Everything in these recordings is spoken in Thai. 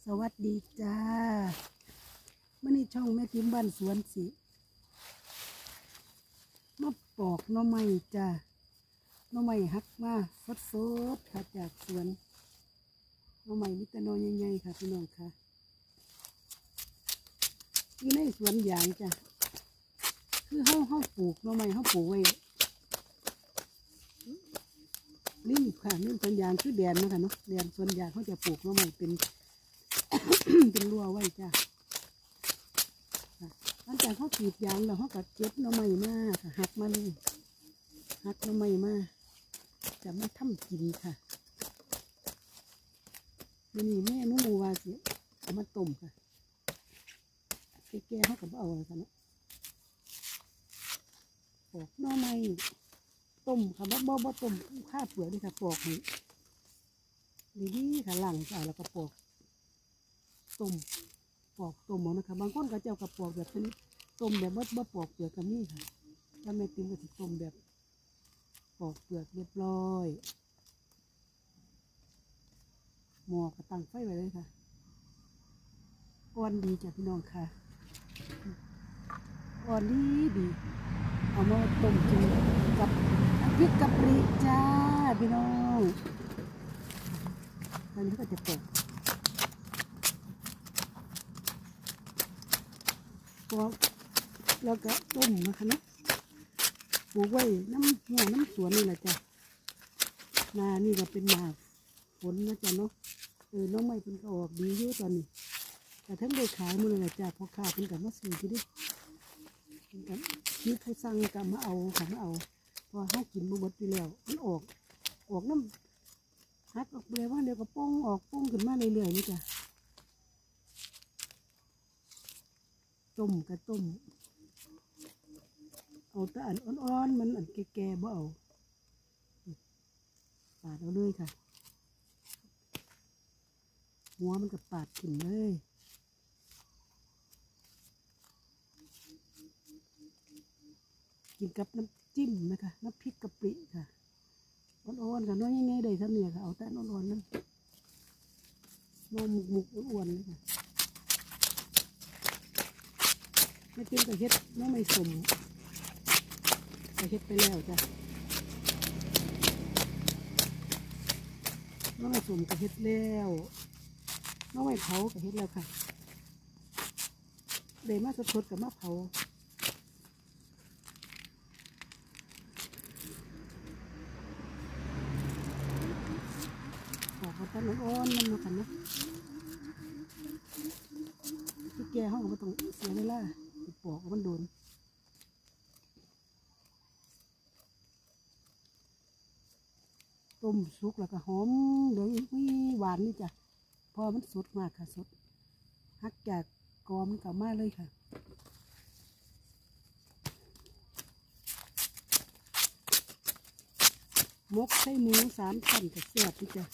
สวัสดีจ้ามื่อนี้ช่องแม่ทิมบ้านสวนสิมาปอกหน่อไม้จ้าหน่อไม้หักมาสดสดๆค่ะจากสวนหน่อไม้มิตรนอใหญ่ๆค่ะพี่น้องค่ะอยู่ในสวนยางจ้ะคือเฮาเฮาปลูกหน่อไม้เฮาปลูกไว้ริมค่ะริมสวนยางคือแดนนะคะเนาะแดนสวนยางเขาจะปลูกหน่อไม้เป็น เป็นรัวไว้จ้ะหลังจากเขากรีดยางแล้วเขาก็เก็บหน่อไม้มาค่ะหักมาเลยหักหน่อไม้มาจะมาทำกินค่ะมันนี่แม่นุ่มวาสิเอามาต้มค่ะแก่เขาก็บ่เอาแล้วกันเนาะปอกน่อไม้ต้มค่ะบ่บ่บ่ต้มข้าเปลือกด้วยค่ะปอกให้ดีๆค่ะหลังจะเอาแล้วก็ปอก ต้มปอกต้มเอนะคะบางคนก็จะเอากระปอกแบบเป็นต้มแบบว่าบ่ปอกเปลือกก็มีค่ะถ้าแม่ติมก็สิต้มแบบปอกเปลือกเรียบร้อยหมอก็ตั้งไฟไว้เลยค่ะอ่อนดีจ้ะพี่น้องค่ะอ่อนดีดีเอามาต้มกินกับพริกกะปริจ้าพี่น้องตอนนี้ก็จะปอ กปอแล้วก็ต้มนะคะเนาะปลูกไว้น้ำหัวน้ำสวนนี่แหละจ้ะนานี่ก็เป็นนาฝนนะจ๊ะเนาะเออน้องไม้เป็นก็ออกดีอยู่ตอนนี้แต่ทั้งได้ขายมือเลยจ้ะพอข้าวเป็นกับมาซื้อที่ดิเพิ่นกับมีผู้สั่งกับมาเอาค่ะมาเอาพอให้กินบหมดอยู่แล้วมันออก ออกน้ำฮักออกไปเลยว่าเดี๋ยวก็ป้องออกป้องขึ้นมาเรื่อยๆนี่จ้ะ ต้มก็ต้ม เอาแต่อันอ่อนๆ มันอันแก่ๆบ่เอาปาดเอาเลยค่ะ หัวมันก็ปาดขึ้นเลยกินกับน้ำจิ้มนะคะ น้ำพริกกะปิค่ะอ่อนๆค่ะน้อยยังไงได้ทั้งเนี่ยค่ะ เอาแต่อ่อนๆนั่นน้องหมุกๆอ้วนๆเลยค่ะ ไม่กินกับเฮ็ดน้องไม่สมกับเฮ็ดไปแล้วจ้ะน้องไม่สมกับเฮ็ดแล้วน้องไม่เผากับเฮ็ดแล้วค่ะเดมาสดๆกับมาเผาออกมาตั้งอ่อนมันมากันนะที่แกห้องก็ต้องเสียเวลา ปอกมันโดนต้มสุกแล้วก็หอมเหลืองวิหวานนี่จ้ะพอมันสดมากค่ะสดฮักจากกอมกลับมาเลยค่ะมกใส่หมูสามชั้นกับเสียบนี่จ้ะ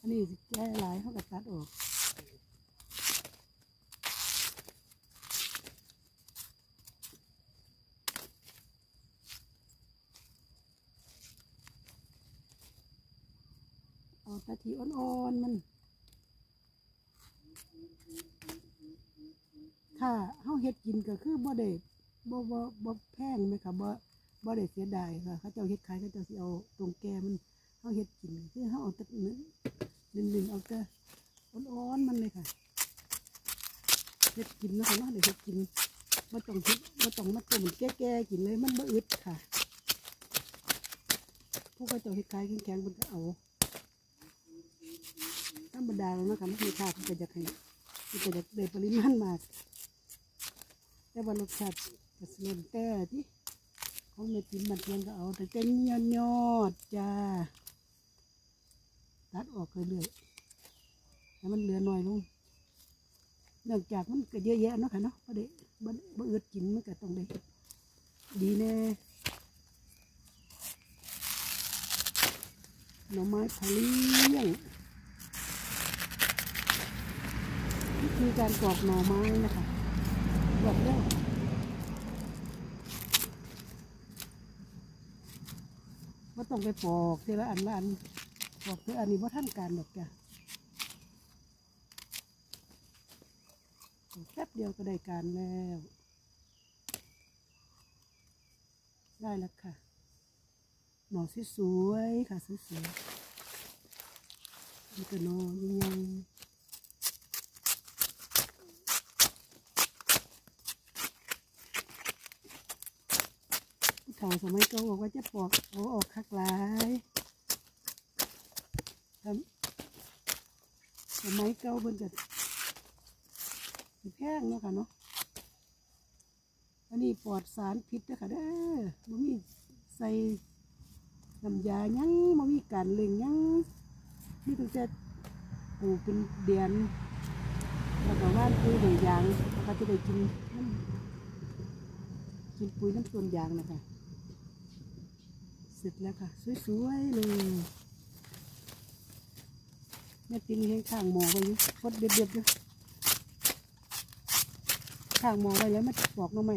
อันนี้แก้หลายเขาก็ตัดออก เอาตะทีอ่อนๆมันถ้าเฮาเฮ็ดกินก็คือบ่ได้บ่บ่บ่แพงไหมค่ะบ่บ่ได้เสียดายค่ะเขาเจ้าเฮ็ดขายเขาเจ้าสิเอาตรงแก่มันเฮาเฮ็ดกินคือเฮาเอาแต่เนื้อนึ่งๆเอาแต่อ่อนๆมันเลยค่ะเฮ็ดกินนะค่ะเนาะได้เฮ็ดกินบ่ต้องเฮ็ดบ่ต้องมาต้มแก่ๆกินเลยมันบ่อึดค่ะ พวกเขาเจ้าเฮ็ดขายแข็งๆเพิ่นก็เอา ธรรมดาแล้วนะคะไม่มีค่าที่จะอยากให้ที่จะอยากได้ปริมาณมากแต่ว่ารสชาติก็เสียนแต่ที่ของเม็ดจิ้มมันเทียนก็เอาแต่เต้นยอดยอดจ้าตัดออกเรื่อยๆให้มันเหลือหน้อยลงเนื่องจากมันก็เยอะแยะเนาะค่ะเนาะบ่ได้บ่บ่อืดกินมันก็ต้องได้ดีแน่หน่อไม้ทะเลี่ยง วิธีการกรอกหน่อไม้นะคะกรอกได้ว่าต้องไปปอกทีละอันละอันปอกทีละอันนี้ว่าท่านการดอกจ้ะเดียวก็ได้การแล้ว ได้แล้วค่ะ หน่อสวยๆค่ะสวยๆนี่ก็หนอยังไง เฒ่าสมัยเก่าบอกว่าจะปอกเอาออกคักหลายสมัยเก่าเพิ่นก็สิแพงเนาะค่ะเนาะอันนี้ปลอดสารพิษนะคะเด้อบ่มีใส่น้ำยายังบ่มีการเล่งยังมีตั้งแต่ปลูกเป็นเดือนแล้วก็ว่านปุ๋ยในยางแล้วก็จะได้กินกินปุ๋ยน้ำส่วนยางนะคะ เสร็จแล้วค่ะ สวยๆเลยแม่ติ้งให้ข้างหมอไว้อยู่ฟดเด็ดๆอยู่ข้างหมอไว้แล้วมาปอกน้ำไม้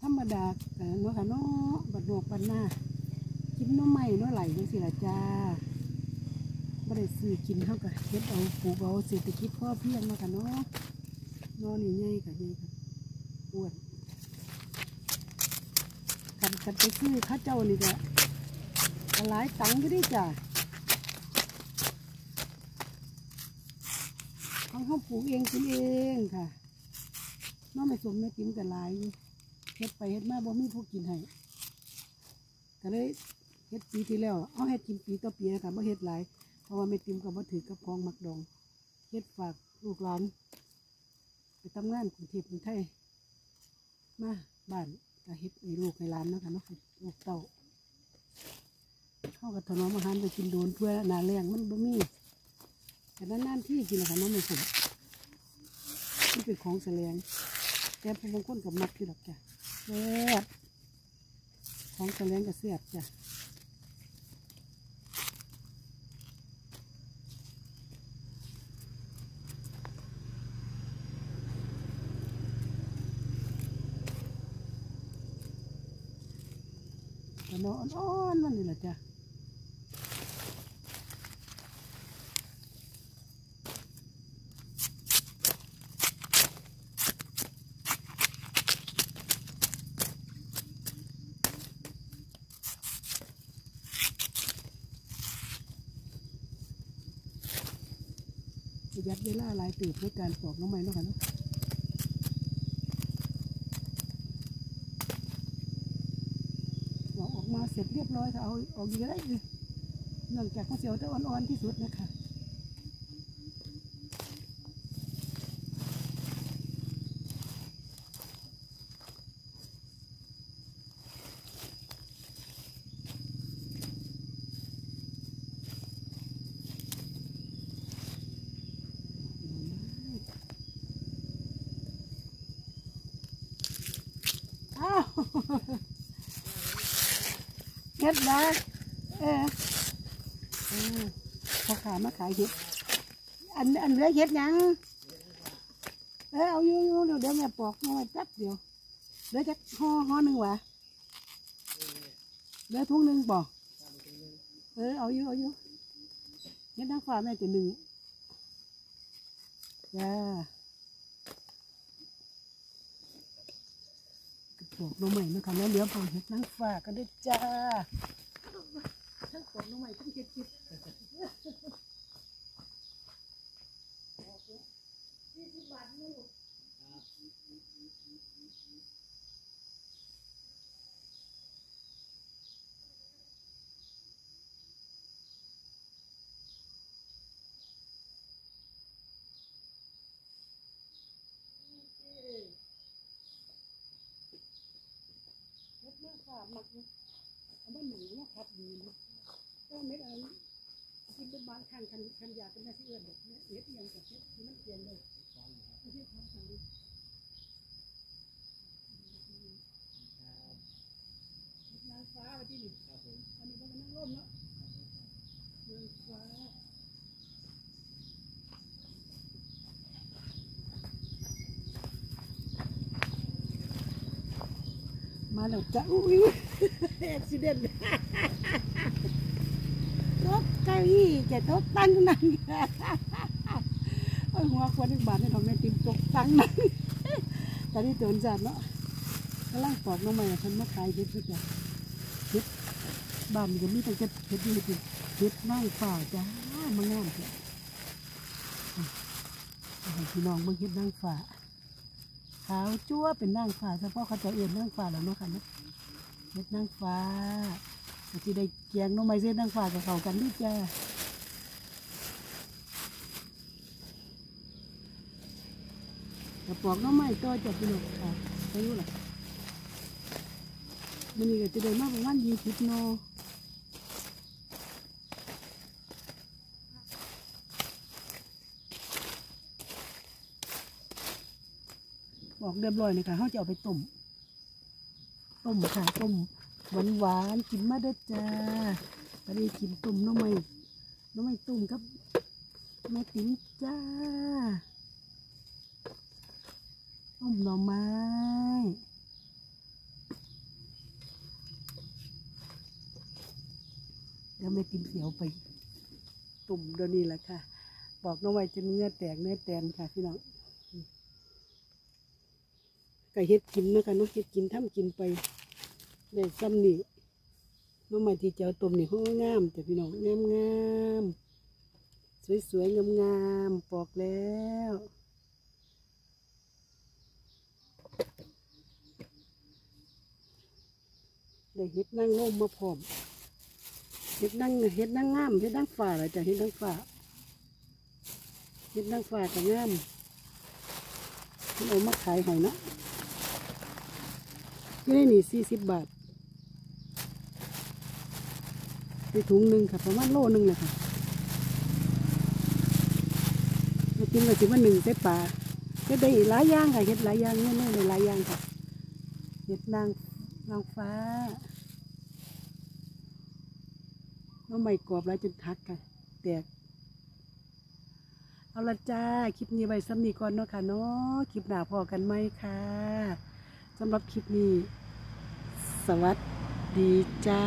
ธรรมดาเนาะค่ะเนาะบัดโดกปันหน้ากินน้ำใหม่เนาะไหลจังสิละจ้า บ่ได้ซื้อกินเท่ากับเฮ็ดเอาปลูกเอาเศรษฐกิจพ่อเพียงเนาะค่ะเนาะนอนนี่ใหญ่ค่ะใหญ่ค่ะอ้วนกันกันไปซื้อข้าเจ้านี่ก็ก็หลายตังค์อยู่เดิจ้าของเขาปลูกเองกินเองค่ะน้องไม่สมแม่กินกันหลายอยู่เฮ็ดไปเฮ็ดมาบ่มีผู้กินให้ก็เลยเฮ็ดปีที่แล้ว เอาเฮ็ดกินปีต่อปีค่ะบ่เฮ็ดหลาย ราะว่าแม่ติมก็บ่ถือกับของมักดองเฮ็ดฝากลูกหลาน ไปทำงานกรุงเทพกรุงไทยมาบ้านก็เฮ็ดให้ลูกให้หลานนะค่ะเนาะลูกเต้าเข้ากับถนอมอาหารไปกินโดนเพื่อนาแรงมันบ่มีแต่นานๆที่กินนะคะน้องไม่สมมันเป็นของแสลงแต่ผู้บางคนกับมักที่หรอกจ้ะแซ่บของกระเลี้ยงกับเสียบจ้ะ แต่นอนอ่อนๆมันนี่แหละจ้ะประหยัดเวลาหลายตื่นในการปอกน้องไม้เนาะค่ะเนาะปอกออก น้อยค่ะเอาออกเยอะเลยเนื่องจากข้าวเสียวจะอ่อนๆที่สุดนะคะ อ้าว เฮ็ ดนะเออเออพอขามาขายเห็ดอันอันเหลือเห็ดยังเออเอาอยู่อเดี๋ยวเดี๋ยวแม่ปอกมาแป๊บเดียวเหลือจักห่อห่อหนึ่งวะเหลือทุ่งหนึ่งปอกเออเอาอยู่เอาอยู่เห็ดนางฟ้าแม่จะหนึ่งจ้า ปลูกน้องใหม่นะคะแล้วเหลือพอเห็ดนางฟ้ากันด้จ้าทั้งปลูกน้องใหม่ทั้งเห็ดจิบเห็ดนางฟ้าห มักนะเอามาหนูเนาะครับดีนะก็เม็ดอันกินเป็นบางครั้งคันคันยาเป็นแม่ที่เอื้อนแบบนี้เห็ดอิหยังกับเห็ดที่มันเปลี่ยนเลยไม่ใช่ความสังเห็ดนางฟ้าวันที่นี่อันนี้ก็เป็นนางร่มเนาะนางฟ้ามาแล้วจ้ะอุ้ย อุบิเหตุตกเก้าอี้จะตกตั้งนั่งโอ้ยหัวคนอีกบาทนี่เราแม่ติมตกตั้งนั่งตอนนี้โดนจัดเนาะกำลังปอกน้องใหม่ฉันมาขายเห็ดด้วยจ้ะเห็ดบ้านก็มีแต่เห็ดเห็ดดีจริงเห็ดไม้ฝ่าจ้ามางามเถอะพี่น้องเบิ่งเห็ดนางฝ่าขาวจั่วเป็นนางฟ้าเฉพาะเขาจะเอื่นนางฟ้าแล้วเนาะค่ะเนาะ เฮ็ดนางฟ้าก็สิได้เกียงน้องไม้เส้นนางฟ้ากับเขากันดีจ้าแต่ปอกน้องไม้ต่อจากพี่น้องค่ะไปรู้ล่ะมันนี่ก็จะได้มากประมาณยี่สิบโนบอกเรียบร้อยเลยค่ะเขาจะเอาไปต้ม ต้มค่ะต้มหวานหวานๆกินมาเด้อจ้าตอนนี้กินต้มน้องไม้หน้องไม้ต้มครับแม่ติ๋มจ้าต้มหน่อไม้เดี๋ยวแม่ติ๋มเสียวไปตุ่มเดี๋ยวนี้แหละค่ะ บอกน้องไว้จนเนื้อแตกเนื้อแตนค่ะพี่น้อง ก็เฮ็ดกินนะคะเนาะเฮ็ดกินทำกินไปได้ซ้ำนี่น้องใหม่ที่เจ้าต้มนี่เขางามแต่พี่น้องงามงามสวยสวยงามงามๆปอกแล้วได้เฮ็ดนั่งร่มมาพร้อมเฮ็ดนั่งเฮ็ดนั่งงามเฮ็ดนั่งฝ่าเหรอจ้ะเฮ็ดนั่งฝ่าเฮ็ดนั่งฝ่าก็งามเอามาขายให้เนาะ อยู่ในนี่สี่สิบบาทในถุงหนึ่งค่ะประมาณโลหนึ่งเลยค่ะมากินก็สิว่าหนึ่งใส่ปลาเฮ็ดได้หลายอย่างค่ะเฮ็ดหลายอย่างเนี่ยเนี่ยหลายอย่างค่ะเฮ็ดนางนางฟ้าน้องใหม่กรอบแล้วจนทักค่ะแตกเอาละจ้า คลิปนี้ไว้ซ้ำนี้ก่อนเนาะค่ะเนาะคลิปหน้าพอกันไหมค่ะ สำหรับคลิปนี้ สวัสดีจ้า